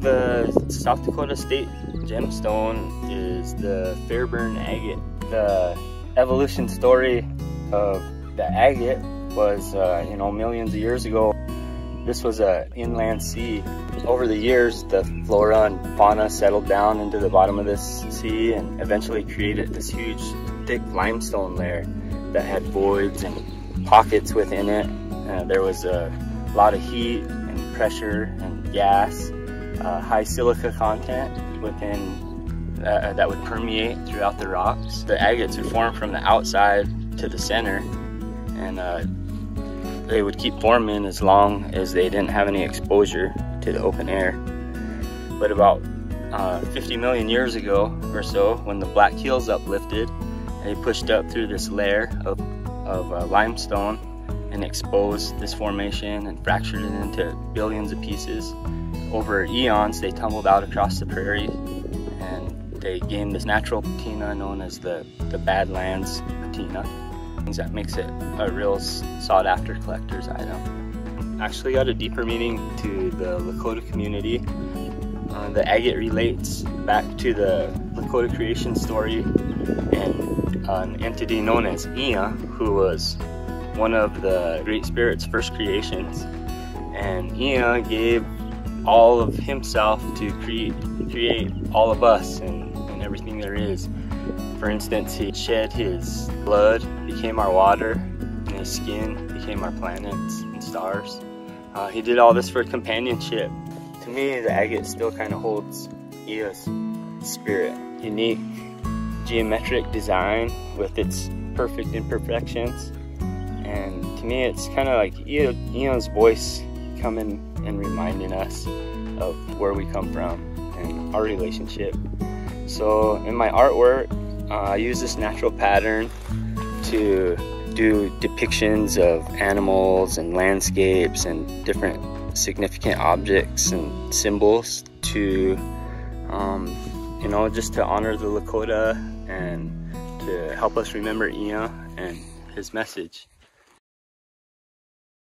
the South Dakota State gemstone is the Fairburn agate. The evolution story of the agate was, uh, you know, millions of years ago. This was an inland sea. Over the years, the flora and fauna settled down into the bottom of this sea and eventually created this huge, thick limestone layer that had voids and pockets within it. Uh, there was a lot of heat and pressure and gas, uh, high silica content within uh, that would permeate throughout the rocks. The agates would form from the outside to the center and uh, they would keep forming as long as they didn't have any exposure to the open air. But about uh, 50 million years ago or so, when the Black Hills uplifted, they pushed up through this layer of, of uh, limestone and exposed this formation and fractured it into billions of pieces. Over eons, they tumbled out across the prairie and they gained this natural patina known as the, the Badlands patina that makes it a real sought after collector's item. Actually got a deeper meaning to the Lakota community. Uh, the agate relates back to the Lakota creation story and an entity known as Íŋyaŋ, who was one of the Great Spirit's first creations. And Íŋyaŋ gave all of himself to create, create all of us and, and everything there is. For instance, he shed his blood, became our water, and his skin became our planets and stars. Uh, he did all this for companionship. To me, the agate still kind of holds Íŋyaŋ's spirit. Unique geometric design with its perfect imperfections. And to me, it's kind of like Íŋyaŋ's voice coming and reminding us of where we come from and our relationship. So in my artwork, uh, I use this natural pattern to do depictions of animals and landscapes and different significant objects and symbols to, um, you know, just to honor the Lakota and to help us remember Íŋyaŋ and his message.